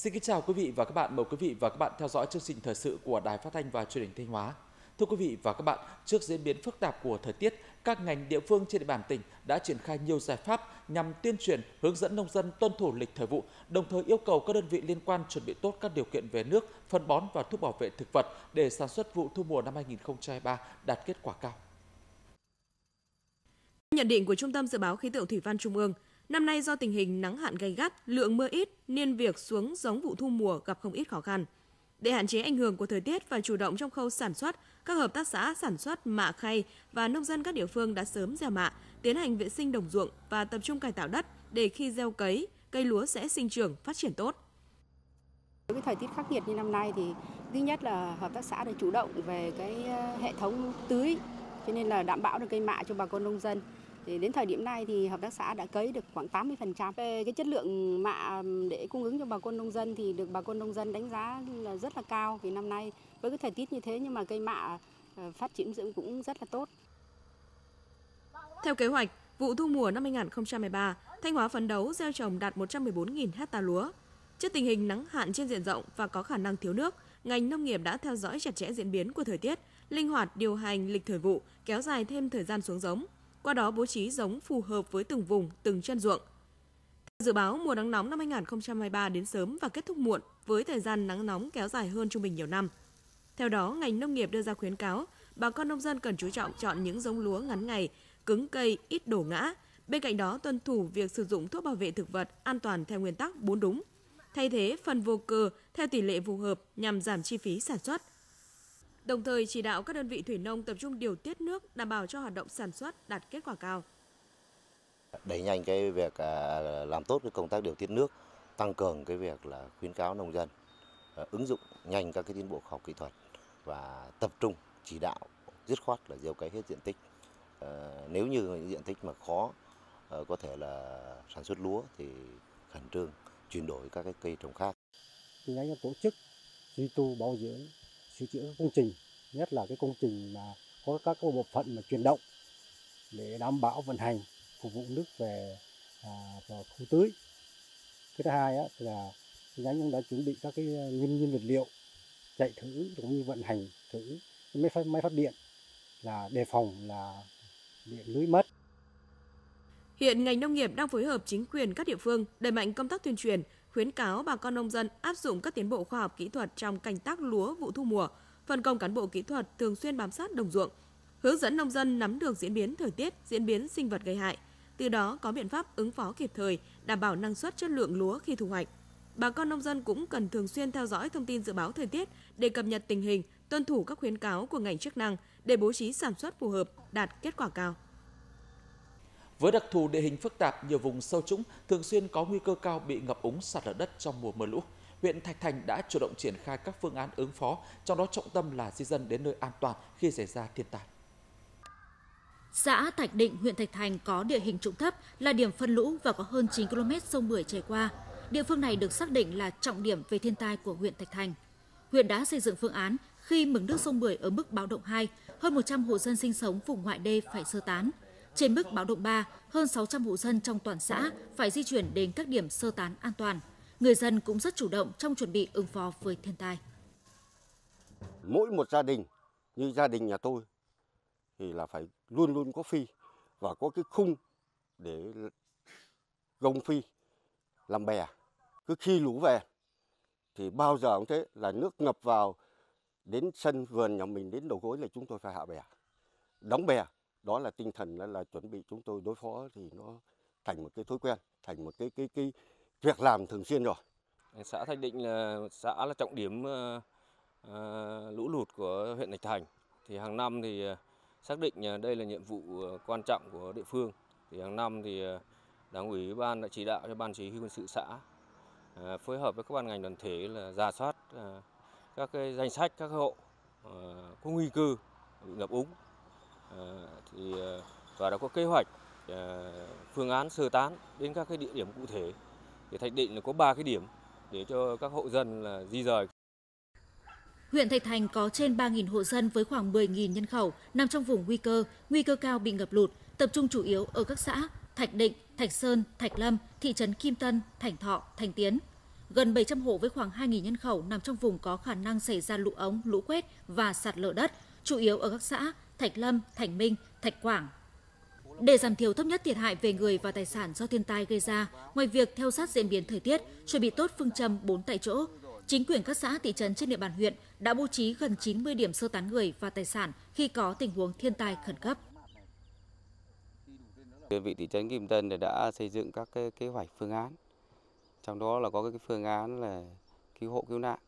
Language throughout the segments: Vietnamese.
Xin kính chào quý vị và các bạn. Mời quý vị và các bạn theo dõi chương trình thời sự của Đài Phát thanh và Truyền hình Thanh Hóa. Thưa quý vị và các bạn, trước diễn biến phức tạp của thời tiết, các ngành địa phương trên địa bàn tỉnh đã triển khai nhiều giải pháp nhằm tuyên truyền, hướng dẫn nông dân tuân thủ lịch thời vụ, đồng thời yêu cầu các đơn vị liên quan chuẩn bị tốt các điều kiện về nước, phân bón và thuốc bảo vệ thực vật để sản xuất vụ thu mùa năm 2023 đạt kết quả cao. Nhận định của Trung tâm Dự báo Khí tượng Thủy văn Trung ương, năm nay do tình hình nắng hạn gay gắt, lượng mưa ít nên việc xuống giống vụ thu mùa gặp không ít khó khăn. Để hạn chế ảnh hưởng của thời tiết và chủ động trong khâu sản xuất, các hợp tác xã sản xuất mạ khay và nông dân các địa phương đã sớm gieo mạ, tiến hành vệ sinh đồng ruộng và tập trung cải tạo đất để khi gieo cấy, cây lúa sẽ sinh trưởng, phát triển tốt. Với thời tiết khắc nghiệt như năm nay thì thứ nhất là hợp tác xã đã chủ động về cái ờ, hệ thống tưới cho nên là đảm bảo được cây mạ cho bà con nông dân. Thì đến thời điểm này thì hợp tác xã đã cấy được khoảng 80%. Về cái chất lượng mạ để cung ứng cho bà con nông dân thì được bà con nông dân đánh giá là rất là cao vì năm nay với cái thời tiết như thế nhưng mà cây mạ ờ, phát triển dưỡng cũng rất là tốt. Theo kế hoạch, vụ thu mùa năm 2023, Thanh Hóa phấn đấu gieo trồng đạt 114.000 hecta lúa. Trước tình hình nắng hạn trên diện rộng và có khả năng thiếu nước, ngành nông nghiệp đã theo dõi chặt chẽ diễn biến của thời tiết, linh hoạt điều hành lịch thời vụ, kéo dài thêm thời gian xuống giống, qua đó bố trí giống phù hợp với từng vùng, từng chân ruộng. Dự báo mùa nắng nóng năm 2023 đến sớm và kết thúc muộn với thời gian nắng nóng kéo dài hơn trung bình nhiều năm. Theo đó, ngành nông nghiệp đưa ra khuyến cáo bà con nông dân cần chú trọng chọn những giống lúa ngắn ngày, cứng cây, ít đổ ngã. Bên cạnh đó, tuân thủ việc sử dụng thuốc bảo vệ thực vật an toàn theo nguyên tắc 4 đúng. Thay thế phần vô cơ theo tỷ lệ phù hợp nhằm giảm chi phí sản xuất. Đồng thời chỉ đạo các đơn vị thủy nông tập trung điều tiết nước đảm bảo cho hoạt động sản xuất đạt kết quả cao. Đẩy nhanh cái việc à, làm tốt cái công tác điều tiết nước, tăng cường cái việc là khuyến cáo nông dân à, ứng dụng nhanh các cái tiến bộ khoa học kỹ thuật và tập trung chỉ đạo dứt khoát là gieo cấy hết diện tích. À, nếu như diện tích mà khó có thể là sản xuất lúa thì khẩn trương chuyển đổi các cái cây trồng khác. Thì anh tổ chức duy tu bảo dưỡng sửa chữa công trình, nhất là cái công trình mà có các cái bộ phận mà chuyển động để đảm bảo vận hành phục vụ nước về à, vào khu tưới. Cái thứ hai á, là nhánh cũng đã chuẩn bị các cái nguyên nhiên vật liệu chạy thử cũng như vận hành thử máy phát máy phát điện là đề phòng là điện lưới mất. Hiện ngành nông nghiệp đang phối hợp chính quyền các địa phương đẩy mạnh công tác tuyên truyền, khuyến cáo bà con nông dân áp dụng các tiến bộ khoa học kỹ thuật trong canh tác lúa vụ thu mùa, phân công cán bộ kỹ thuật thường xuyên bám sát đồng ruộng, hướng dẫn nông dân nắm được diễn biến thời tiết, diễn biến sinh vật gây hại, từ đó có biện pháp ứng phó kịp thời, đảm bảo năng suất chất lượng lúa khi thu hoạch. Bà con nông dân cũng cần thường xuyên theo dõi thông tin dự báo thời tiết để cập nhật tình hình, tuân thủ các khuyến cáo của ngành chức năng để bố trí sản xuất phù hợp, đạt kết quả cao. Với đặc thù địa hình phức tạp, nhiều vùng sâu trũng thường xuyên có nguy cơ cao bị ngập úng sạt lở đất trong mùa mưa lũ. Huyện Thạch Thành đã chủ động triển khai các phương án ứng phó, trong đó trọng tâm là di dân đến nơi an toàn khi xảy ra thiên tai. Xã Thạch Định, huyện Thạch Thành có địa hình trũng thấp, là điểm phân lũ và có hơn 9 km sông Bưởi chảy qua. Địa phương này được xác định là trọng điểm về thiên tai của huyện Thạch Thành. Huyện đã xây dựng phương án khi mực nước sông Bưởi ở mức báo động 2, hơn 100 hộ dân sinh sống vùng ngoại đê phải sơ tán. Trên mức báo động 3, hơn 600 hộ dân trong toàn xã phải di chuyển đến các điểm sơ tán an toàn. Người dân cũng rất chủ động trong chuẩn bị ứng phó với thiên tai. Mỗi một gia đình như gia đình nhà tôi thì là phải luôn luôn có phi và có cái khung để gông phi làm bè. Cứ khi lũ về thì bao giờ cũng thế là nước ngập vào đến sân vườn nhà mình đến đầu gối là chúng tôi phải hạ bè. Đóng bè đó là tinh thần là, là chuẩn bị chúng tôi đối phó thì nó thành một cái thói quen thành một cái cái cái việc làm thường xuyên rồi. Xã thanh Định là xã là trọng điểm uh, uh, lũ lụt của huyện Thạch Thành. Thì hàng năm thì ờ, xác định đây là nhiệm vụ quan trọng của địa phương. Thì hàng năm thì đảng ủy ban đã chỉ đạo cho ban chỉ huy quân sự xã uh, phối hợp với các ban ngành đoàn thể là giả soát các cái danh sách các hộ có nguy cơ bị ngập úng. Ờ, thì ờ, và đã có kế hoạch ờ, phương án sơ tán đến các cái địa điểm cụ thể thì Thạch Định là có 3 cái điểm để cho các hộ dân là di rời. Huyện Thạch Thành có trên 3.000 hộ dân với khoảng 10.000 nhân khẩu nằm trong vùng nguy cơ, nguy cơ cao bị ngập lụt, tập trung chủ yếu ở các xã Thạch Định, Thạch Sơn, Thạch Lâm, thị trấn Kim Tân, Thành Thọ, Thành Tiến. Gần 700 hộ với khoảng 2.000 nhân khẩu nằm trong vùng có khả năng xảy ra lũ ống, lũ quét và sạt lở đất, chủ yếu ở các xã Thạch Lâm, Thành Minh, Thạch Quảng, để giảm thiểu thấp nhất thiệt hại về người và tài sản do thiên tai gây ra, ngoài việc theo sát diễn biến thời tiết, chuẩn bị tốt phương châm 4 tại chỗ, chính quyền các xã thị trấn trên địa bàn huyện đã bố trí gần 90 điểm sơ tán người và tài sản khi có tình huống thiên tai khẩn cấp. Đơn vị thị trấn Kim Tân đã xây dựng các cái kế hoạch phương án. Trong đó là có cái phương án là cứu hộ cứu nạn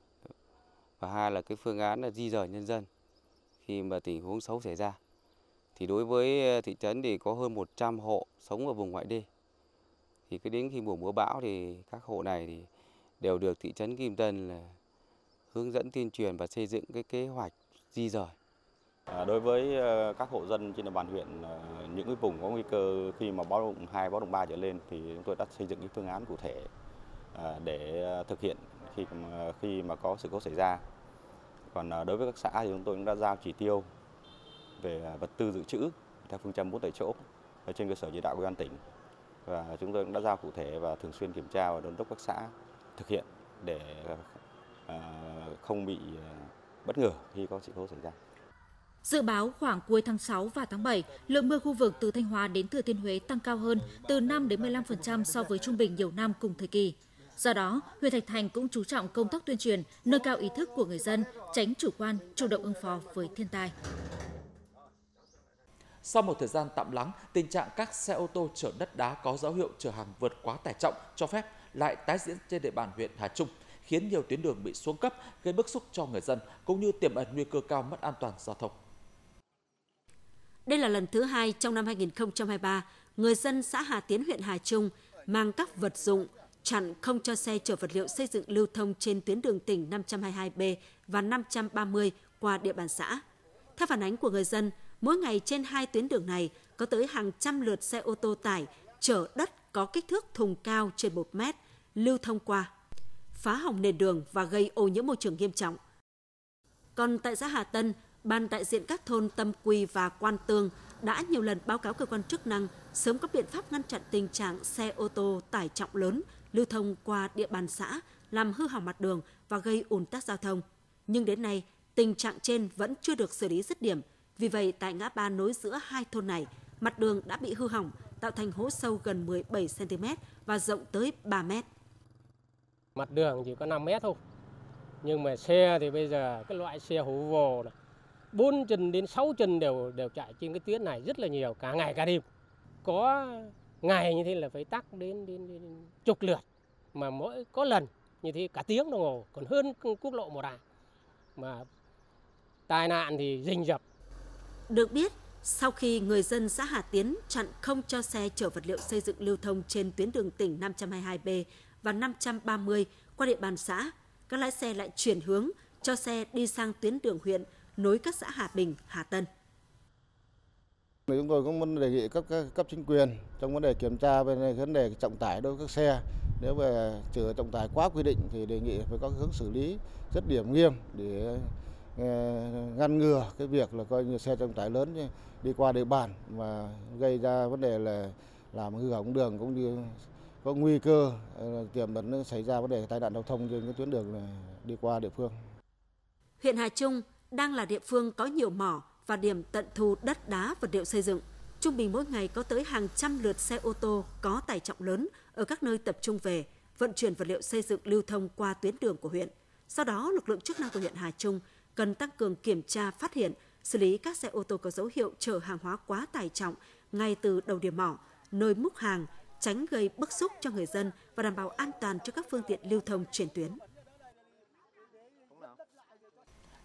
và hai là cái phương án là di rời nhân dân khi mà tình huống xấu xảy ra. Thì đối với ờ, thị trấn thì có hơn 100 hộ sống ở vùng ngoại đê. Thì cái đến khi mùa mưa bão thì các hộ này thì đều được thị trấn Kim Tân là hướng dẫn tuyên truyền và xây dựng cái kế hoạch di rời. À, đối với ờ, các hộ dân trên địa bàn huyện ờ, những cái vùng có nguy cơ khi mà báo động 2, báo động 3 trở lên thì chúng tôi đã xây dựng cái phương án cụ thể à, để thực hiện khi mà, khi mà có sự cố xảy ra. Còn ờ, đối với các xã thì chúng tôi cũng đã giao chỉ tiêu về à, vật tư dự trữ theo phương châm bốn tại chỗ ở trên cơ sở chỉ đạo của ban tỉnh và chúng tôi cũng đã giao cụ thể và thường xuyên kiểm tra và đôn đốc các xã thực hiện để ờ, ờ, không bị bất ngờ khi có sự cố xảy ra. Dự báo khoảng cuối tháng 6 và tháng 7, lượng mưa khu vực từ Thanh Hóa đến Thừa Thiên Huế tăng cao hơn từ 5 đến 15% so với trung bình nhiều năm cùng thời kỳ. Do đó, huyện Thạch Thành cũng chú trọng công tác tuyên truyền, nâng cao ý thức của người dân, tránh chủ quan, chủ động ứng phó với thiên tai. Sau một thời gian tạm lắng, tình trạng các xe ô tô chở đất đá có dấu hiệu chở hàng vượt quá tải trọng cho phép lại tái diễn trên địa bàn huyện Hà Trung, khiến nhiều tuyến đường bị xuống cấp, gây bức xúc cho người dân cũng như tiềm ẩn nguy cơ cao mất an toàn giao thông. Đây là lần thứ hai trong năm 2023, người dân xã Hà Tiến huyện Hà Trung mang các vật dụng chặn không cho xe chở vật liệu xây dựng lưu thông trên tuyến đường tỉnh 522B và 530 qua địa bàn xã. Theo phản ánh của người dân, Mỗi ngày trên hai tuyến đường này có tới hàng trăm lượt xe ô tô tải chở đất có kích thước thùng cao trên 1 mét lưu thông qua, phá hỏng nền đường và gây ô nhiễm môi trường nghiêm trọng. Còn tại xã Hà Tân, ban đại diện các thôn Tâm Quy và Quan Tương đã nhiều lần báo cáo cơ quan chức năng sớm có biện pháp ngăn chặn tình trạng xe ô tô tải trọng lớn lưu thông qua địa bàn xã, làm hư hỏng mặt đường và gây ùn tắc giao thông. Nhưng đến nay, tình trạng trên vẫn chưa được xử lý dứt điểm, vì vậy, tại ngã ba nối giữa hai thôn này, mặt đường đã bị hư hỏng, tạo thành hố sâu gần 17 cm và rộng tới 3 m. Mặt đường chỉ có 5 mét thôi. Nhưng mà xe thì bây giờ cái loại xe hố vồ này, 4 chân đến 6 chân đều đều chạy trên cái tuyến này rất là nhiều, cả ngày cả đêm. Có ngày như thế là phải tắc đến, đến, đến chục lượt, mà mỗi có lần như thế cả tiếng đồng hồ, còn hơn quốc lộ một à. Mà tai nạn thì rình rập được biết, sau khi người dân xã Hà Tiến chặn không cho xe chở vật liệu xây dựng lưu thông trên tuyến đường tỉnh 522B và 530 qua địa bàn xã, các lái xe lại chuyển hướng cho xe đi sang tuyến đường huyện nối các xã Hà Bình, Hà Tân. Chúng tôi cũng muốn đề nghị cấp cấp chính quyền trong vấn đề kiểm tra về vấn đề trọng tải đối với các xe. Nếu về chở trọng tải quá quy định thì đề nghị phải có hướng xử lý rất điểm nghiêm để ờ, ngăn ngừa cái việc là coi như xe trọng tải lớn đi qua địa bàn mà gây ra vấn đề là làm hư hỏng đường cũng như có nguy cơ ờ, tiềm ẩn xảy ra vấn đề tai nạn giao thông trên cái tuyến đường này đi qua địa phương. Huyện Hà Trung đang là địa phương có nhiều mỏ và điểm tận thu đất đá vật liệu xây dựng. Trung bình mỗi ngày có tới hàng trăm lượt xe ô tô có tải trọng lớn ở các nơi tập trung về, vận chuyển vật liệu xây dựng lưu thông qua tuyến đường của huyện. Sau đó, lực lượng chức năng của huyện Hà Trung cần tăng cường kiểm tra, phát hiện, xử lý các xe ô tô có dấu hiệu chở hàng hóa quá tải trọng ngay từ đầu điểm mỏ, nơi múc hàng, tránh gây bức xúc cho người dân và đảm bảo an toàn cho các phương tiện lưu thông trên tuyến.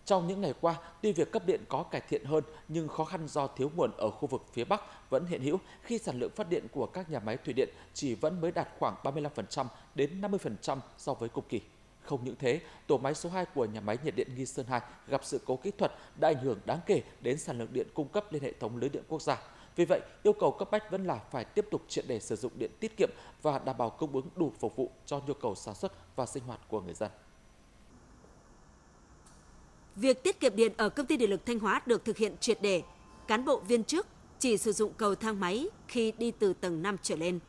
Trong những ngày qua, tuy việc cấp điện có cải thiện hơn nhưng khó khăn do thiếu nguồn ở khu vực phía Bắc vẫn hiện hữu khi sản lượng phát điện của các nhà máy thủy điện chỉ vẫn mới đạt khoảng 35% đến 50% so với cùng kỳ. Không những thế, tổ máy số 2 của nhà máy nhiệt điện Nghi Sơn 2 gặp sự cố kỹ thuật đã ảnh hưởng đáng kể đến sản lượng điện cung cấp lên hệ thống lưới điện quốc gia. Vì vậy, yêu cầu cấp bách vẫn là phải tiếp tục triệt để sử dụng điện tiết kiệm và đảm bảo cung ứng đủ phục vụ cho nhu cầu sản xuất và sinh hoạt của người dân. Việc tiết kiệm điện ở công ty điện lực Thanh Hóa được thực hiện triệt để. Cán bộ viên chức chỉ sử dụng cầu thang máy khi đi từ tầng 5 trở lên,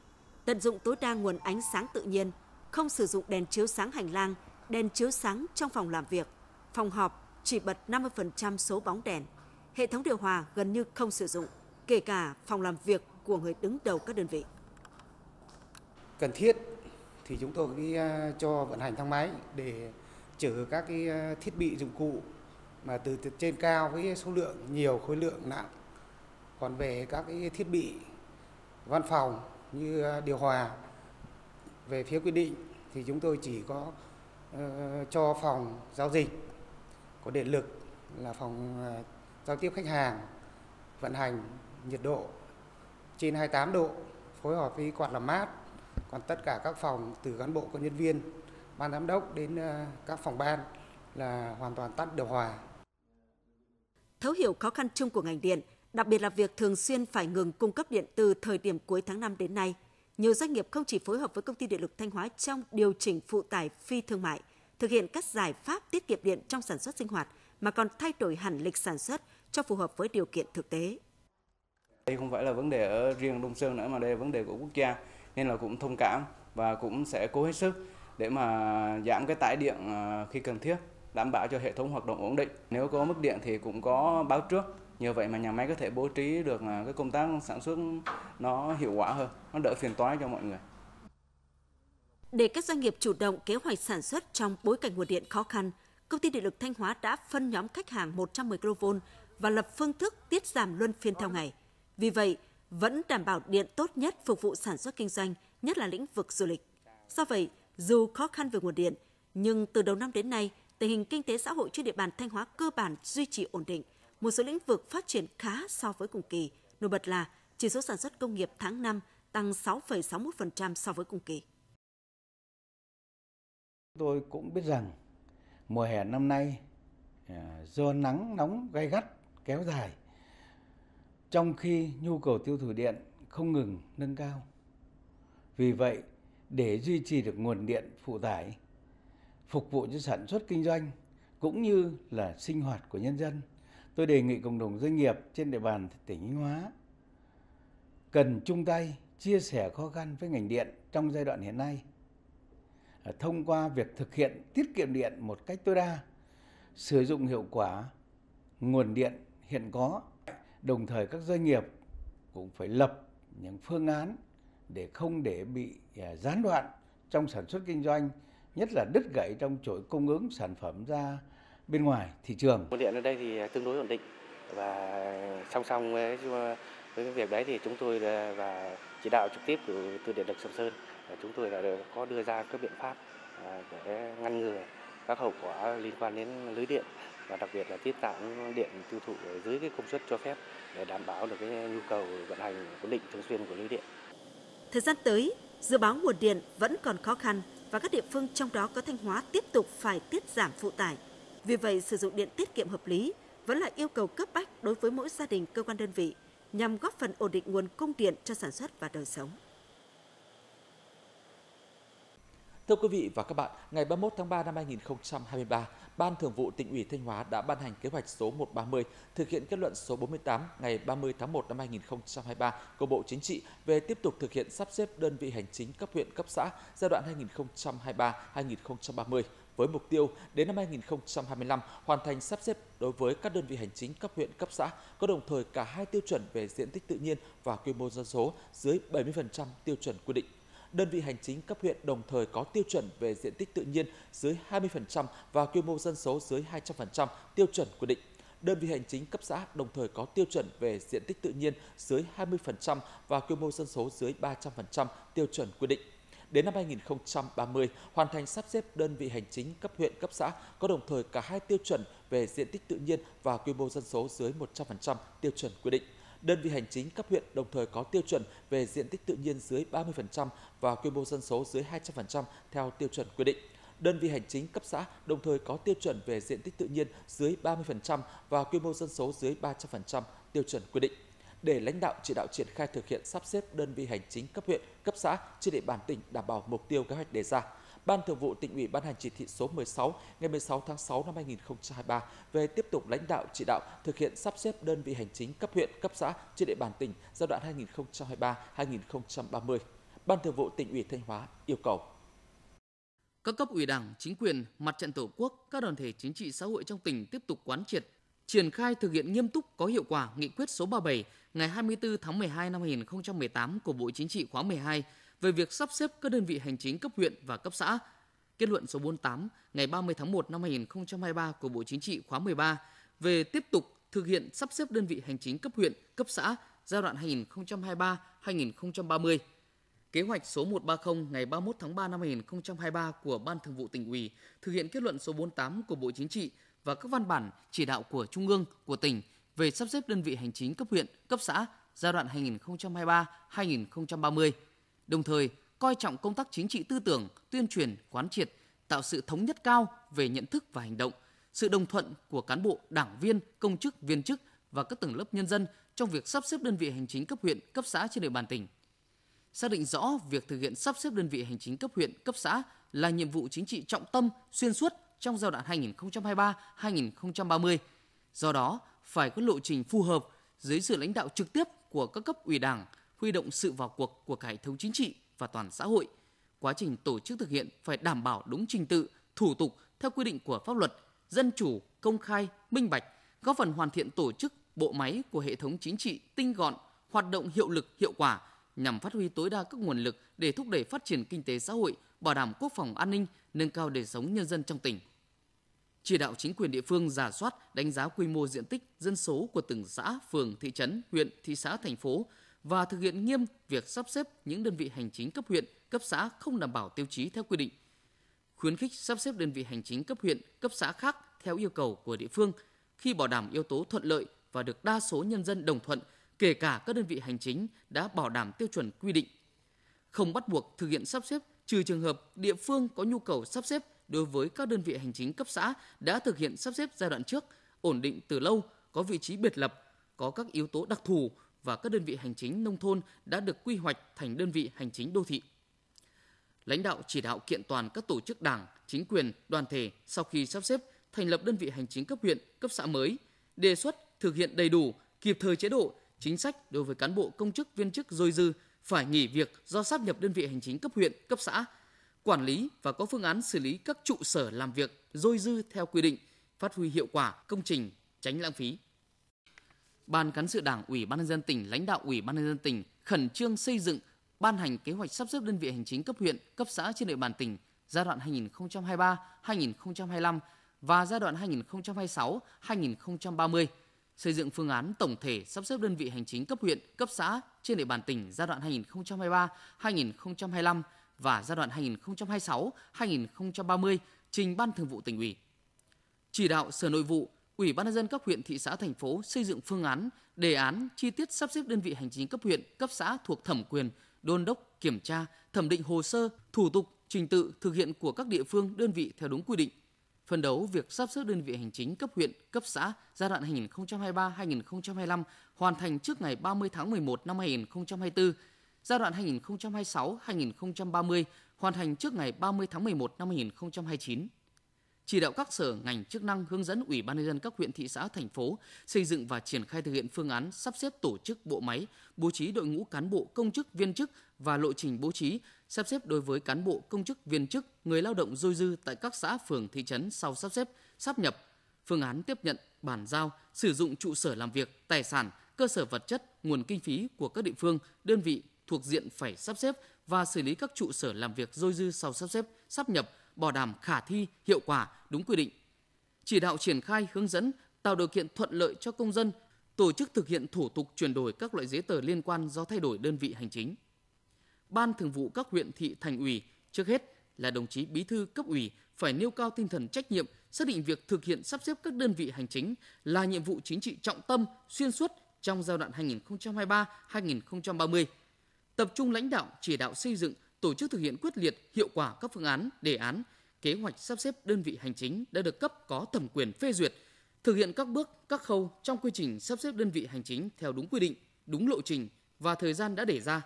tận dụng tối đa nguồn ánh sáng tự nhiên, không sử dụng đèn chiếu sáng hành lang, đèn chiếu sáng trong phòng làm việc. Phòng họp chỉ bật 50% số bóng đèn. Hệ thống điều hòa gần như không sử dụng, kể cả phòng làm việc của người đứng đầu các đơn vị. Cần thiết thì chúng tôi đi à, cho vận hành thang máy để chở các cái à, thiết bị dụng cụ mà từ trên cao với số lượng nhiều khối lượng nặng. Còn về các cái thiết bị văn phòng như ờ, điều hòa về phía quy định thì chúng tôi chỉ có uh, cho phòng giao dịch có điện lực là phòng uh, giao tiếp khách hàng vận hành nhiệt độ trên 28 độ phối hợp với quạt làm mát còn tất cả các phòng từ cán bộ công nhân viên ban giám đốc đến uh, các phòng ban là hoàn toàn tắt điều hòa thấu hiểu khó khăn chung của ngành điện đặc biệt là việc thường xuyên phải ngừng cung cấp điện từ thời điểm cuối tháng 5 đến nay nhiều doanh nghiệp không chỉ phối hợp với công ty điện lực Thanh Hóa trong điều chỉnh phụ tải phi thương mại, thực hiện các giải pháp tiết kiệm điện trong sản xuất sinh hoạt mà còn thay đổi hẳn lịch sản xuất cho phù hợp với điều kiện thực tế. Đây không phải là vấn đề ở riêng Đông Sơn nữa mà đây là vấn đề của quốc gia nên là cũng thông cảm và cũng sẽ cố hết sức để mà giảm cái tải điện à, khi cần thiết, đảm bảo cho hệ thống hoạt động ổn định. Nếu có mức điện thì cũng có báo trước Nhờ vậy mà nhà máy có thể bố trí được cái công tác sản xuất nó hiệu quả hơn, nó đỡ phiền toái cho mọi người. Để các doanh nghiệp chủ động kế hoạch sản xuất trong bối cảnh nguồn điện khó khăn, công ty điện lực Thanh Hóa đã phân nhóm khách hàng 110 kV và lập phương thức tiết giảm luân phiên theo ngày. Vì vậy, vẫn đảm bảo điện tốt nhất phục vụ sản xuất kinh doanh, nhất là lĩnh vực du lịch. Do vậy, dù khó khăn về nguồn điện, nhưng từ đầu năm đến nay, tình hình kinh tế xã hội trên địa bàn Thanh Hóa cơ bản duy trì ổn định – một số lĩnh vực phát triển khá so với cùng kỳ. Nổi bật là chỉ số sản xuất công nghiệp tháng 5 tăng 6,61% so với cùng kỳ. Tôi cũng biết rằng mùa hè năm nay à, do nắng nóng gay gắt kéo dài, trong khi nhu cầu tiêu thụ điện không ngừng nâng cao. Vì vậy, để duy trì được nguồn điện phụ tải, phục vụ cho sản xuất kinh doanh cũng như là sinh hoạt của nhân dân. Tôi đề nghị cộng đồng doanh nghiệp trên địa bàn tỉnh Thanh Hóa cần chung tay chia sẻ khó khăn với ngành điện trong giai đoạn hiện nay. À, thông qua việc thực hiện tiết kiệm điện một cách tối đa, sử dụng hiệu quả nguồn điện hiện có, đồng thời các doanh nghiệp cũng phải lập những phương án để không để bị à, gián đoạn trong sản xuất kinh doanh nhất là đứt gãy trong chuỗi cung ứng sản phẩm ra bên ngoài thị trường. Nguồn điện ở đây thì tương đối ổn định và song song với với cái việc đấy thì chúng tôi và chỉ đạo trực tiếp từ từ điện lực Sầm Sơn chúng tôi đã có đưa ra các biện pháp à, để ngăn ngừa các hậu quả liên quan đến lưới điện và đặc biệt là tiết tạng điện tiêu thụ dưới cái công suất cho phép để đảm bảo được cái nhu cầu vận hành ổn định thường xuyên của lưới điện. Thời gian tới, dự báo nguồn điện vẫn còn khó khăn và các địa phương trong đó có Thanh Hóa tiếp tục phải tiết giảm phụ tải vì vậy, sử dụng điện tiết kiệm hợp lý vẫn là yêu cầu cấp bách đối với mỗi gia đình, cơ quan đơn vị nhằm góp phần ổn định nguồn cung điện cho sản xuất và đời sống. Thưa quý vị và các bạn, ngày 31 tháng 3 năm 2023, Ban Thường vụ tỉnh ủy Thanh Hóa đã ban hành kế hoạch số 130 thực hiện kết luận số 48 ngày 30 tháng 1 năm 2023 của Bộ Chính trị về tiếp tục thực hiện sắp xếp đơn vị hành chính cấp huyện, cấp xã giai đoạn 2023-2030 với mục tiêu đến năm 2025 hoàn thành sắp xếp đối với các đơn vị hành chính cấp huyện, cấp xã, có đồng thời cả hai tiêu chuẩn về diện tích tự nhiên và quy mô dân số dưới 70% tiêu chuẩn quy định. Đơn vị hành chính cấp huyện đồng thời có tiêu chuẩn về diện tích tự nhiên dưới 20% và quy mô dân số dưới 200% tiêu chuẩn quy định. Đơn vị hành chính cấp xã đồng thời có tiêu chuẩn về diện tích tự nhiên dưới 20% và quy mô dân số dưới 300% tiêu chuẩn quy định đến năm 2030 hoàn thành sắp xếp đơn vị hành chính cấp huyện, cấp xã có đồng thời cả hai tiêu chuẩn về diện tích tự nhiên và quy mô dân số dưới 100% tiêu chuẩn quy định. Đơn vị hành chính cấp huyện đồng thời có tiêu chuẩn về diện tích tự nhiên dưới 30% và quy mô dân số dưới 200% theo tiêu chuẩn quy định. Đơn vị hành chính cấp xã đồng thời có tiêu chuẩn về diện tích tự nhiên dưới 30% và quy mô dân số dưới 300% tiêu chuẩn quy định để lãnh đạo chỉ đạo triển khai thực hiện sắp xếp đơn vị hành chính cấp huyện, cấp xã trên địa bàn tỉnh đảm bảo mục tiêu kế hoạch đề ra. Ban Thường vụ tỉnh ủy ban hành chỉ thị số 16 ngày 16 tháng 6 năm 2023 về tiếp tục lãnh đạo chỉ đạo thực hiện sắp xếp đơn vị hành chính cấp huyện, cấp xã trên địa bàn tỉnh giai đoạn 2023-2030. Ban Thường vụ tỉnh ủy Thanh Hóa yêu cầu Các cấp ủy Đảng, chính quyền, mặt trận Tổ quốc, các đoàn thể chính trị xã hội trong tỉnh tiếp tục quán triệt, triển khai thực hiện nghiêm túc có hiệu quả nghị quyết số 37 ngày 24 tháng 12 năm 2018 của Bộ Chính trị khóa 12 về việc sắp xếp các đơn vị hành chính cấp huyện và cấp xã. Kết luận số 48 ngày 30 tháng 1 năm 2023 của Bộ Chính trị khóa 13 về tiếp tục thực hiện sắp xếp đơn vị hành chính cấp huyện, cấp xã giai đoạn 2023-2030. Kế hoạch số 130 ngày 31 tháng 3 năm 2023 của Ban Thường vụ tỉnh ủy thực hiện kết luận số 48 của Bộ Chính trị và các văn bản chỉ đạo của Trung ương, của tỉnh về sắp xếp đơn vị hành chính cấp huyện, cấp xã giai đoạn 2023-2030. Đồng thời, coi trọng công tác chính trị tư tưởng, tuyên truyền, quán triệt, tạo sự thống nhất cao về nhận thức và hành động, sự đồng thuận của cán bộ, đảng viên, công chức, viên chức và các tầng lớp nhân dân trong việc sắp xếp đơn vị hành chính cấp huyện, cấp xã trên địa bàn tỉnh. Xác định rõ việc thực hiện sắp xếp đơn vị hành chính cấp huyện, cấp xã là nhiệm vụ chính trị trọng tâm xuyên suốt trong giai đoạn 2023-2030. Do đó, phải có lộ trình phù hợp dưới sự lãnh đạo trực tiếp của các cấp ủy Đảng, huy động sự vào cuộc của cả hệ thống chính trị và toàn xã hội. Quá trình tổ chức thực hiện phải đảm bảo đúng trình tự, thủ tục theo quy định của pháp luật, dân chủ, công khai, minh bạch, góp phần hoàn thiện tổ chức, bộ máy của hệ thống chính trị tinh gọn, hoạt động hiệu lực, hiệu quả nhằm phát huy tối đa các nguồn lực để thúc đẩy phát triển kinh tế xã hội, bảo đảm quốc phòng an ninh, nâng cao đời sống nhân dân trong tỉnh. Chỉ đạo chính quyền địa phương giả soát, đánh giá quy mô diện tích, dân số của từng xã, phường, thị trấn, huyện, thị xã, thành phố và thực hiện nghiêm việc sắp xếp những đơn vị hành chính cấp huyện, cấp xã không đảm bảo tiêu chí theo quy định. Khuyến khích sắp xếp đơn vị hành chính cấp huyện, cấp xã khác theo yêu cầu của địa phương khi bảo đảm yếu tố thuận lợi và được đa số nhân dân đồng thuận, kể cả các đơn vị hành chính đã bảo đảm tiêu chuẩn quy định. Không bắt buộc thực hiện sắp xếp trừ trường hợp địa phương có nhu cầu sắp xếp đối với các đơn vị hành chính cấp xã đã thực hiện sắp xếp giai đoạn trước, ổn định từ lâu, có vị trí biệt lập, có các yếu tố đặc thù và các đơn vị hành chính nông thôn đã được quy hoạch thành đơn vị hành chính đô thị. Lãnh đạo chỉ đạo kiện toàn các tổ chức đảng, chính quyền, đoàn thể sau khi sắp xếp thành lập đơn vị hành chính cấp huyện, cấp xã mới, đề xuất thực hiện đầy đủ, kịp thời chế độ, chính sách đối với cán bộ công chức viên chức dôi dư phải nghỉ việc do sắp nhập đơn vị hành chính cấp huyện, cấp xã, quản lý và có phương án xử lý các trụ sở làm việc dôi dư theo quy định, phát huy hiệu quả công trình, tránh lãng phí. Ban cán sự Đảng, Ủy ban nhân dân tỉnh, lãnh đạo Ủy ban nhân dân tỉnh khẩn trương xây dựng, ban hành kế hoạch sắp xếp đơn vị hành chính cấp huyện, cấp xã trên địa bàn tỉnh giai đoạn 2023-2025 và giai đoạn 2026-2030 xây dựng phương án tổng thể sắp xếp đơn vị hành chính cấp huyện, cấp xã trên địa bàn tỉnh giai đoạn 2023-2025 và giai đoạn 2026-2030 trình Ban Thường vụ tỉnh ủy. Chỉ đạo Sở Nội vụ, Ủy ban nhân dân các huyện, thị xã, thành phố xây dựng phương án, đề án chi tiết sắp xếp đơn vị hành chính cấp huyện, cấp xã thuộc thẩm quyền, đôn đốc, kiểm tra, thẩm định hồ sơ, thủ tục, trình tự thực hiện của các địa phương, đơn vị theo đúng quy định. Phân đấu việc sắp xếp đơn vị hành chính cấp huyện, cấp xã giai đoạn 2023-2025 hoàn thành trước ngày 30 tháng 11 năm 2024, giai đoạn 2026-2030 hoàn thành trước ngày 30 tháng 11 năm 2029 chỉ đạo các sở ngành chức năng hướng dẫn Ủy ban nhân dân các huyện thị xã thành phố xây dựng và triển khai thực hiện phương án sắp xếp tổ chức bộ máy, bố trí đội ngũ cán bộ công chức viên chức và lộ trình bố trí sắp xếp đối với cán bộ công chức viên chức, người lao động dôi dư tại các xã phường thị trấn sau sắp xếp, sắp nhập, phương án tiếp nhận, bàn giao, sử dụng trụ sở làm việc, tài sản, cơ sở vật chất, nguồn kinh phí của các địa phương, đơn vị thuộc diện phải sắp xếp và xử lý các trụ sở làm việc dôi dư sau sắp xếp, sắp nhập bảo đảm khả thi, hiệu quả, đúng quy định. Chỉ đạo triển khai hướng dẫn tạo điều kiện thuận lợi cho công dân tổ chức thực hiện thủ tục chuyển đổi các loại giấy tờ liên quan do thay đổi đơn vị hành chính. Ban Thường vụ các huyện thị thành ủy trước hết là đồng chí bí thư cấp ủy phải nêu cao tinh thần trách nhiệm, xác định việc thực hiện sắp xếp các đơn vị hành chính là nhiệm vụ chính trị trọng tâm xuyên suốt trong giai đoạn 2023-2030. Tập trung lãnh đạo chỉ đạo xây dựng tổ chức thực hiện quyết liệt, hiệu quả các phương án, đề án, kế hoạch sắp xếp đơn vị hành chính đã được cấp có thẩm quyền phê duyệt, thực hiện các bước, các khâu trong quy trình sắp xếp đơn vị hành chính theo đúng quy định, đúng lộ trình và thời gian đã đề ra.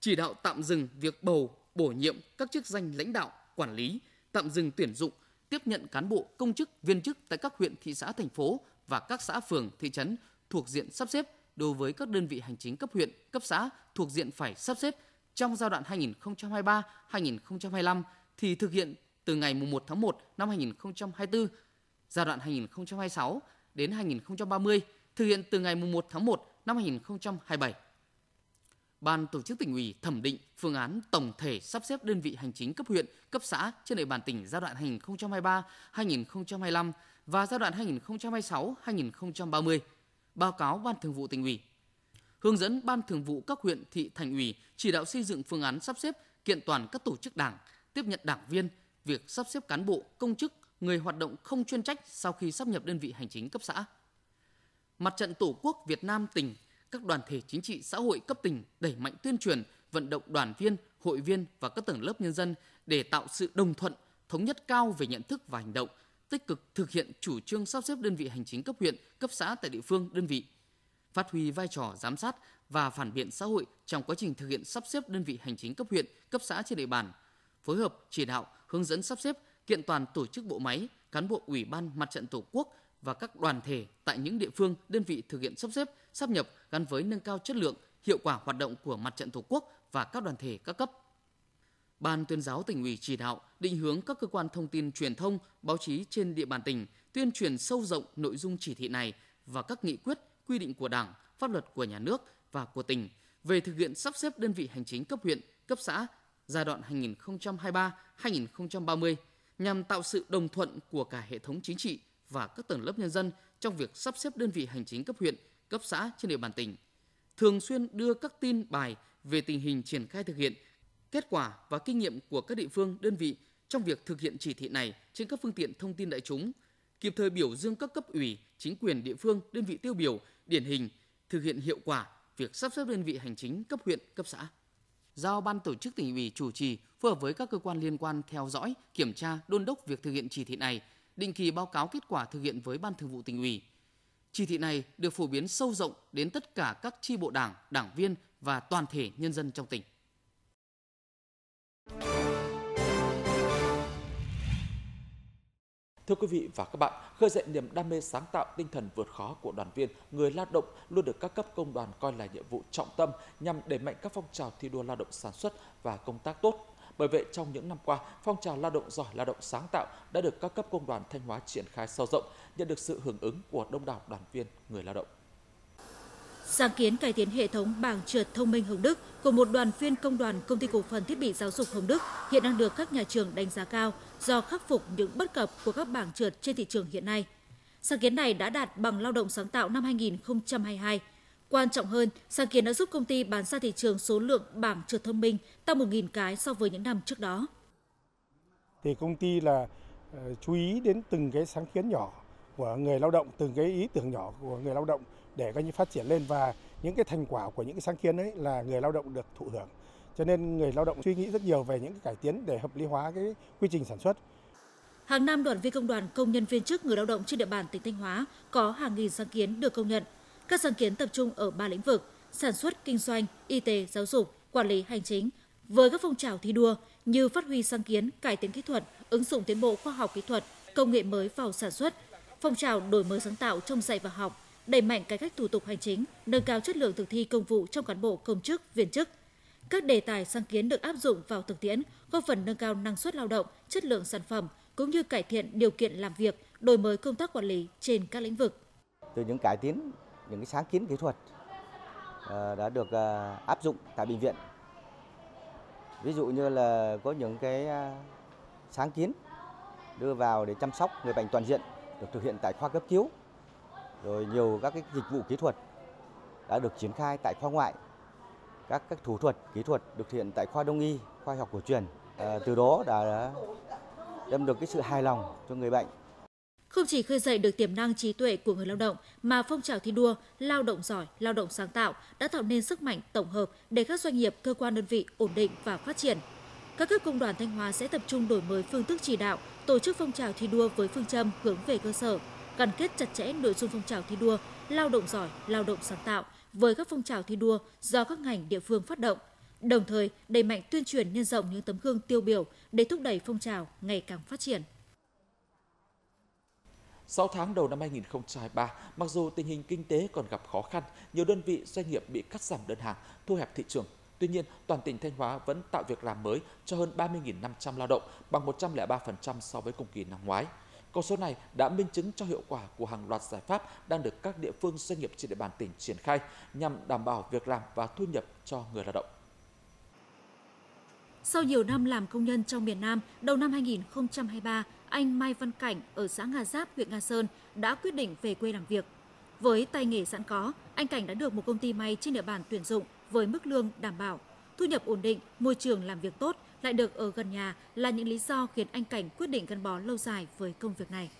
Chỉ đạo tạm dừng việc bầu, bổ nhiệm các chức danh lãnh đạo, quản lý, tạm dừng tuyển dụng, tiếp nhận cán bộ, công chức, viên chức tại các huyện, thị xã, thành phố và các xã phường, thị trấn thuộc diện sắp xếp đối với các đơn vị hành chính cấp huyện, cấp xã thuộc diện phải sắp xếp trong giai đoạn 2023-2025 thì thực hiện từ ngày 1 tháng 1 năm 2024, giai đoạn 2026 đến 2030, thực hiện từ ngày 1 tháng 1 năm 2027. Ban tổ chức tỉnh ủy thẩm định phương án tổng thể sắp xếp đơn vị hành chính cấp huyện, cấp xã trên địa bàn tỉnh giai đoạn 2023-2025 và giai đoạn 2026-2030. Báo cáo Ban Thường vụ tỉnh ủy. Hướng dẫn Ban Thường vụ các huyện, thị, thành ủy chỉ đạo xây dựng phương án sắp xếp kiện toàn các tổ chức đảng, tiếp nhận đảng viên, việc sắp xếp cán bộ, công chức, người hoạt động không chuyên trách sau khi sắp nhập đơn vị hành chính cấp xã. Mặt trận Tổ quốc Việt Nam tỉnh, các đoàn thể chính trị xã hội cấp tỉnh đẩy mạnh tuyên truyền, vận động đoàn viên, hội viên và các tầng lớp nhân dân để tạo sự đồng thuận, thống nhất cao về nhận thức và hành động, tích cực thực hiện chủ trương sắp xếp đơn vị hành chính cấp huyện, cấp xã tại địa phương, đơn vị, phát huy vai trò giám sát và phản biện xã hội trong quá trình thực hiện sắp xếp đơn vị hành chính cấp huyện, cấp xã trên địa bàn, phối hợp chỉ đạo, hướng dẫn sắp xếp kiện toàn tổ chức bộ máy, cán bộ ủy ban mặt trận tổ quốc và các đoàn thể tại những địa phương, đơn vị thực hiện sắp xếp, sắp nhập gắn với nâng cao chất lượng, hiệu quả hoạt động của mặt trận tổ quốc và các đoàn thể các cấp. Ban tuyên giáo tỉnh ủy chỉ đạo định hướng các cơ quan thông tin truyền thông, báo chí trên địa bàn tỉnh tuyên truyền sâu rộng nội dung chỉ thị này và các nghị quyết, quy định của Đảng, pháp luật của nhà nước và của tỉnh về thực hiện sắp xếp đơn vị hành chính cấp huyện, cấp xã giai đoạn 2023-2030 nhằm tạo sự đồng thuận của cả hệ thống chính trị và các tầng lớp nhân dân trong việc sắp xếp đơn vị hành chính cấp huyện, cấp xã trên địa bàn tỉnh. Thường xuyên đưa các tin bài về tình hình triển khai thực hiện, kết quả và kinh nghiệm của các địa phương, đơn vị trong việc thực hiện chỉ thị này trên các phương tiện thông tin đại chúng, kịp thời biểu dương các cấp ủy, chính quyền địa phương, đơn vị tiêu biểu, điển hình thực hiện hiệu quả việc sắp xếp đơn vị hành chính cấp huyện, cấp xã. Giao ban tổ chức tỉnh ủy chủ trì phối hợp với các cơ quan liên quan theo dõi, kiểm tra, đôn đốc việc thực hiện chỉ thị này, định kỳ báo cáo kết quả thực hiện với ban thường vụ tỉnh ủy. Chỉ thị này được phổ biến sâu rộng đến tất cả các chi bộ đảng, đảng viên và toàn thể nhân dân trong tỉnh. Thưa quý vị và các bạn, khơi dậy niềm đam mê sáng tạo, tinh thần vượt khó của đoàn viên, người lao động luôn được các cấp công đoàn coi là nhiệm vụ trọng tâm nhằm đẩy mạnh các phong trào thi đua lao động sản xuất và công tác tốt. Bởi vậy, trong những năm qua, phong trào lao động giỏi, lao động sáng tạo đã được các cấp công đoàn Thanh Hóa triển khai sâu rộng, nhận được sự hưởng ứng của đông đảo đoàn viên, người lao động. Sáng kiến cải tiến hệ thống bảng trượt thông minh Hồng Đức của một đoàn viên công đoàn công ty cổ phần thiết bị giáo dục Hồng Đức hiện đang được các nhà trường đánh giá cao do khắc phục những bất cập của các bảng trượt trên thị trường hiện nay. Sáng kiến này đã đạt bằng lao động sáng tạo năm 2022. Quan trọng hơn, sáng kiến đã giúp công ty bán ra thị trường số lượng bảng trượt thông minh tăng 1.000 cái so với những năm trước đó. Thì công ty là ờ, chú ý đến từng cái sáng kiến nhỏ của người lao động, từng cái ý tưởng nhỏ của người lao động để coi như phát triển lên và những cái thành quả của những cái sáng kiến ấy là người lao động được thụ hưởng. Cho nên người lao động suy nghĩ rất nhiều về những cái cải tiến để hợp lý hóa cái quy trình sản xuất. Hàng năm đoàn viên công đoàn, công nhân viên chức người lao động trên địa bàn tỉnh Thanh Hóa có hàng nghìn sáng kiến được công nhận. Các sáng kiến tập trung ở ba lĩnh vực: sản xuất, kinh doanh, y tế, giáo dục, quản lý hành chính. Với các phong trào thi đua như phát huy sáng kiến, cải tiến kỹ thuật, ứng dụng tiến bộ khoa học kỹ thuật, công nghệ mới vào sản xuất, phong trào đổi mới sáng tạo trong dạy và học, đẩy mạnh cải cách thủ tục hành chính, nâng cao chất lượng thực thi công vụ trong cán bộ công chức, viên chức. Các đề tài sáng kiến được áp dụng vào thực tiễn, góp phần nâng cao năng suất lao động, chất lượng sản phẩm cũng như cải thiện điều kiện làm việc, đổi mới công tác quản lý trên các lĩnh vực. Từ những cải tiến, những cái sáng kiến kỹ thuật ờ, đã được ờ, áp dụng tại bệnh viện. Ví dụ như là có những cái ờ, sáng kiến đưa vào để chăm sóc người bệnh toàn diện được thực hiện tại khoa cấp cứu rồi nhiều các cái dịch vụ kỹ thuật đã được triển khai tại khoa ngoại. Các các thủ thuật kỹ thuật được thực hiện tại khoa đông y khoa học cổ truyền. À, từ đó đã đem được cái sự hài lòng cho người bệnh. Không chỉ khơi dậy được tiềm năng trí tuệ của người lao động mà phong trào thi đua lao động giỏi, lao động sáng tạo đã tạo nên sức mạnh tổng hợp để các doanh nghiệp, cơ quan đơn vị ổn định và phát triển. Các cấp công đoàn Thanh Hóa sẽ tập trung đổi mới phương thức chỉ đạo, tổ chức phong trào thi đua với phương châm hướng về cơ sở, gắn kết chặt chẽ nội dung phong trào thi đua, lao động giỏi, lao động sáng tạo với các phong trào thi đua do các ngành địa phương phát động, đồng thời đẩy mạnh tuyên truyền nhân rộng những tấm gương tiêu biểu để thúc đẩy phong trào ngày càng phát triển. 6 tháng đầu năm 2023, mặc dù tình hình kinh tế còn gặp khó khăn, nhiều đơn vị doanh nghiệp bị cắt giảm đơn hàng, thu hẹp thị trường. Tuy nhiên, toàn tỉnh Thanh Hóa vẫn tạo việc làm mới cho hơn 30.500 lao động, bằng 103% so với cùng kỳ năm ngoái. Con số này đã minh chứng cho hiệu quả của hàng loạt giải pháp đang được các địa phương doanh nghiệp trên địa bàn tỉnh triển khai nhằm đảm bảo việc làm và thu nhập cho người lao động. Sau nhiều năm làm công nhân trong miền Nam, đầu năm 2023, anh Mai Văn Cảnh ở xã Nga Giáp, huyện Nga Sơn đã quyết định về quê làm việc. Với tay nghề sẵn có, anh Cảnh đã được một công ty may trên địa bàn tuyển dụng với mức lương đảm bảo, thu nhập ổn định, môi trường làm việc tốt, lại được ở gần nhà là những lý do khiến anh Cảnh quyết định gắn bó lâu dài với công việc này.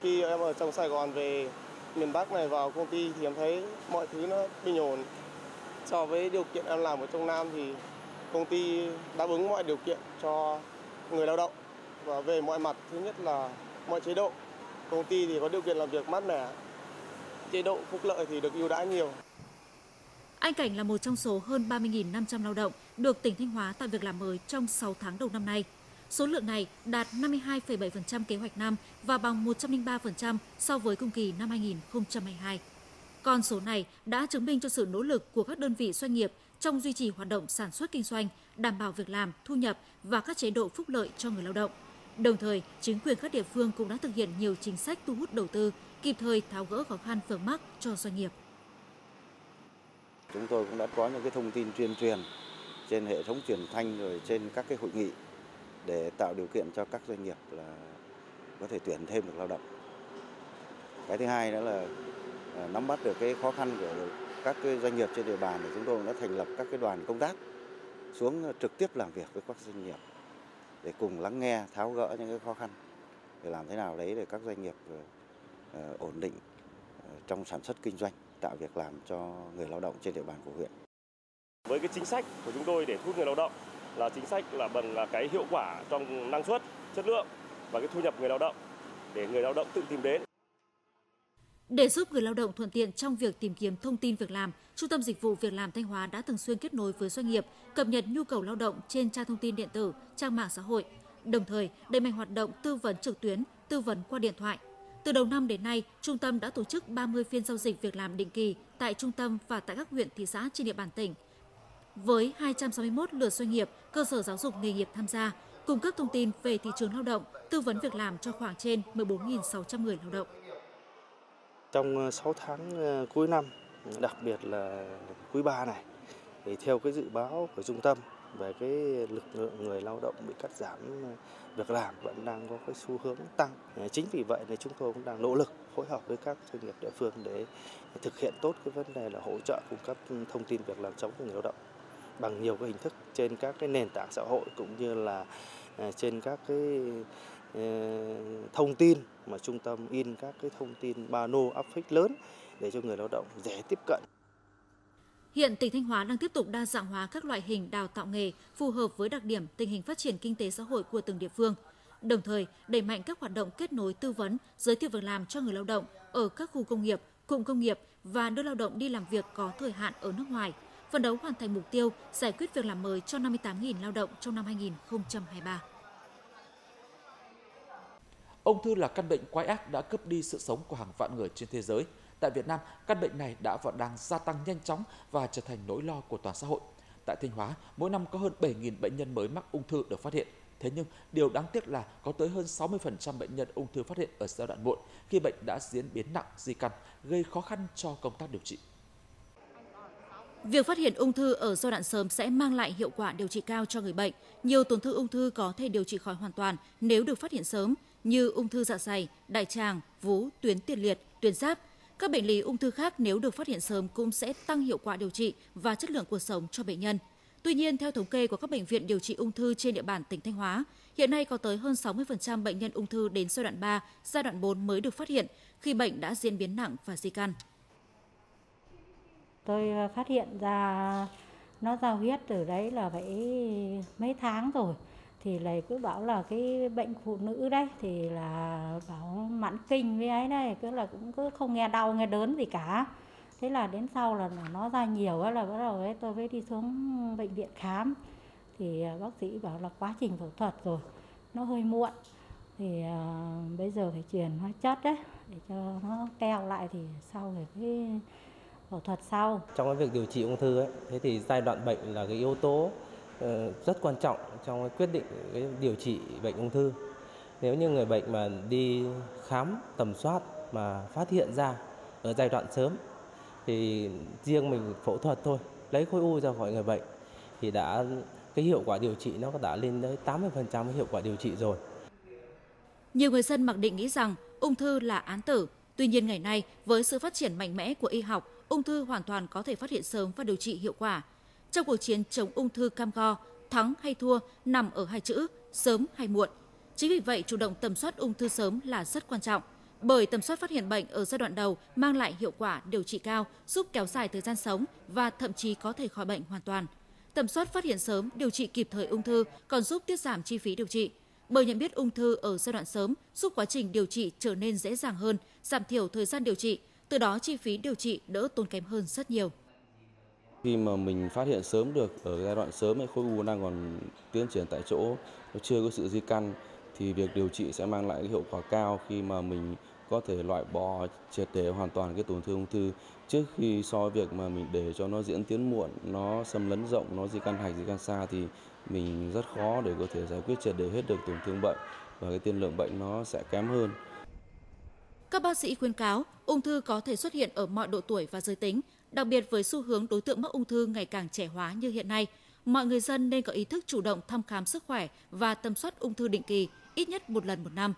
Khi em ở trong Sài Gòn về miền Bắc này vào công ty thì em thấy mọi thứ nó bình ổn. So với điều kiện em làm ở trong Nam thì công ty đáp ứng mọi điều kiện cho người lao động và về mọi mặt, thứ nhất là mọi chế độ công ty thì có điều kiện làm việc mát mẻ, chế độ phúc lợi thì được ưu đãi nhiều anh Cảnh là một trong số hơn 30.500 lao động được tỉnh Thanh Hóa tạo việc làm mới trong 6 tháng đầu năm nay. Số lượng này đạt 52,7% kế hoạch năm và bằng 103% so với cùng kỳ năm 2022. Con số này đã chứng minh cho sự nỗ lực của các đơn vị doanh nghiệp trong duy trì hoạt động sản xuất kinh doanh, đảm bảo việc làm, thu nhập và các chế độ phúc lợi cho người lao động. Đồng thời, chính quyền các địa phương cũng đã thực hiện nhiều chính sách thu hút đầu tư, kịp thời tháo gỡ khó khăn vướng mắc cho doanh nghiệp. Chúng tôi cũng đã có những cái thông tin tuyên truyền trên hệ thống truyền thanh rồi trên các cái hội nghị để tạo điều kiện cho các doanh nghiệp là có thể tuyển thêm được lao động. Cái thứ hai đó là à, nắm bắt được cái khó khăn của các cái doanh nghiệp trên địa bàn thì chúng tôi đã thành lập các cái đoàn công tác xuống trực tiếp làm việc với các doanh nghiệp để cùng lắng nghe, tháo gỡ những cái khó khăn, để làm thế nào đấy để các doanh nghiệp ờ, ờ, ổn định ờ, trong sản xuất kinh doanh tạo việc làm cho người lao động trên địa bàn của huyện. Với cái chính sách của chúng tôi để thu hút người lao động là chính sách là bằng là cái hiệu quả trong năng suất, chất lượng và cái thu nhập người lao động để người lao động tự tìm đến. Để giúp người lao động thuận tiện trong việc tìm kiếm thông tin việc làm, Trung tâm Dịch vụ Việc làm Thanh Hóa đã thường xuyên kết nối với doanh nghiệp, cập nhật nhu cầu lao động trên trang thông tin điện tử, trang mạng xã hội, đồng thời đẩy mạnh hoạt động tư vấn trực tuyến, tư vấn qua điện thoại. Từ đầu năm đến nay, trung tâm đã tổ chức 30 phiên giao dịch việc làm định kỳ tại trung tâm và tại các huyện thị xã trên địa bàn tỉnh. Với 261 lượt doanh nghiệp, cơ sở giáo dục nghề nghiệp tham gia, cung cấp thông tin về thị trường lao động, tư vấn việc làm cho khoảng trên 14.600 người lao động. Trong ờ, 6 tháng ờ, cuối năm, đặc biệt là quý 3 này, thì theo cái dự báo của trung tâm về cái lực lượng người lao động bị cắt giảm việc làm vẫn đang có cái xu hướng tăng. Ờ, chính vì vậy thì chúng tôi cũng đang nỗ lực phối hợp với các doanh nghiệp địa phương để thực hiện tốt cái vấn đề là hỗ trợ cung cấp thông tin việc làm chống cho người lao động bằng nhiều cái hình thức trên các cái nền tảng xã hội cũng như là ờ, trên các cái ờ, thông tin mà trung tâm in các cái thông tin pano áp phích lớn để cho người lao động dễ tiếp cận. Hiện tỉnh Thanh Hóa đang tiếp tục đa dạng hóa các loại hình đào tạo nghề phù hợp với đặc điểm tình hình phát triển kinh tế xã hội của từng địa phương. Đồng thời, đẩy mạnh các hoạt động kết nối tư vấn, giới thiệu việc làm cho người lao động ở các khu công nghiệp, cụm công nghiệp và đưa lao động đi làm việc có thời hạn ở nước ngoài, phấn đấu hoàn thành mục tiêu giải quyết việc làm mới cho 58.000 lao động trong năm 2023. Ung thư là căn bệnh quái ác đã cướp đi sự sống của hàng vạn người trên thế giới. Tại Việt Nam, căn bệnh này đã và đang gia tăng nhanh chóng và trở thành nỗi lo của toàn xã hội. Tại Thanh Hóa, mỗi năm có hơn 7.000 bệnh nhân mới mắc ung thư được phát hiện. Thế nhưng, điều đáng tiếc là có tới hơn 60% bệnh nhân ung thư phát hiện ở giai đoạn muộn khi bệnh đã diễn biến nặng, di căn, gây khó khăn cho công tác điều trị. Việc phát hiện ung thư ở giai đoạn sớm sẽ mang lại hiệu quả điều trị cao cho người bệnh. Nhiều tổn thương ung thư có thể điều trị khỏi hoàn toàn nếu được phát hiện sớm, như ung thư dạ dày, đại tràng, vú, tuyến tiền liệt, tuyến giáp. Các bệnh lý ung thư khác nếu được phát hiện sớm cũng sẽ tăng hiệu quả điều trị và chất lượng cuộc sống cho bệnh nhân. Tuy nhiên, theo thống kê của các bệnh viện điều trị ung thư trên địa bàn tỉnh Thanh Hóa, hiện nay có tới hơn 60% bệnh nhân ung thư đến giai đoạn 3, giai đoạn 4 mới được phát hiện khi bệnh đã diễn biến nặng và di căn. Tôi ờ, phát hiện ra nó ra huyết từ đấy là phải mấy tháng rồi thì lại cứ bảo là cái bệnh phụ nữ đấy thì là bảo mãn kinh với ấy đây cứ là cũng cứ không nghe đau nghe đớn gì cả. Thế là đến sau là nó ra nhiều ấy là bắt đầu ấy tôi mới đi xuống bệnh viện khám. Thì à, bác sĩ bảo là quá trình phẫu thuật rồi nó hơi muộn. Thì uh, bây giờ phải truyền hóa chất đấy để cho nó keo lại thì sau rồi cái phẫu thuật sau. Trong cái việc điều trị ung thư ấy, thế thì giai đoạn bệnh là cái yếu tố Ờ, rất quan trọng trong quyết định cái điều trị bệnh ung thư. Nếu như người bệnh mà đi khám tầm soát mà phát hiện ra ở giai đoạn sớm thì riêng mình phẫu thuật thôi lấy khối u ra khỏi người bệnh thì đã cái hiệu quả điều trị nó đã lên tới 80% hiệu quả điều trị rồi. Nhiều người dân mặc định nghĩ rằng ung thư là án tử. Tuy nhiên ngày nay, với sự phát triển mạnh mẽ của y học, ung thư hoàn toàn có thể phát hiện sớm và điều trị hiệu quả. Trong cuộc chiến chống ung thư cam go, thắng hay thua nằm ở hai chữ sớm hay muộn. Chính vì vậy, chủ động tầm soát ung thư sớm là rất quan trọng. Bởi tầm soát phát hiện bệnh ở giai đoạn đầu mang lại hiệu quả điều trị cao, giúp kéo dài thời gian sống và thậm chí có thể khỏi bệnh hoàn toàn. Tầm soát phát hiện sớm, điều trị kịp thời ung thư còn giúp tiết giảm chi phí điều trị. Bởi nhận biết ung thư ở giai đoạn sớm giúp quá trình điều trị trở nên dễ dàng hơn, giảm thiểu thời gian điều trị, từ đó chi phí điều trị đỡ tốn kém hơn rất nhiều. Khi mà mình phát hiện sớm được ở giai đoạn sớm khối u đang còn tiến triển tại chỗ, nó chưa có sự di căn thì việc điều trị sẽ mang lại cái hiệu quả cao khi mà mình có thể loại bỏ triệt để hoàn toàn cái tổn thương ung thư trước khi so với việc mà mình để cho nó diễn tiến muộn, nó xâm lấn rộng, nó di căn hạch, di căn xa thì mình rất khó để có thể giải quyết triệt để hết được tổn thương bệnh và cái tiên lượng bệnh nó sẽ kém hơn. Các bác sĩ khuyên cáo, ung thư có thể xuất hiện ở mọi độ tuổi và giới tính, đặc biệt với xu hướng đối tượng mắc ung thư ngày càng trẻ hóa như hiện nay. Mọi người dân nên có ý thức chủ động thăm khám sức khỏe và tầm soát ung thư định kỳ, ít nhất một lần một năm.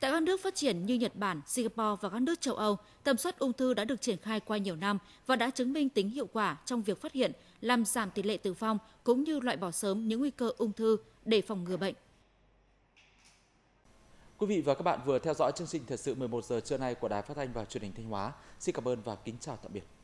Tại các nước phát triển như Nhật Bản, Singapore và các nước châu Âu, tầm soát ung thư đã được triển khai qua nhiều năm và đã chứng minh tính hiệu quả trong việc phát hiện, làm giảm tỷ lệ tử vong cũng như loại bỏ sớm những nguy cơ ung thư để phòng ngừa bệnh. Quý vị và các bạn vừa theo dõi chương trình thời sự 11 giờ trưa nay của Đài Phát thanh và Truyền hình Thanh Hóa. Xin cảm ơn và kính chào tạm biệt.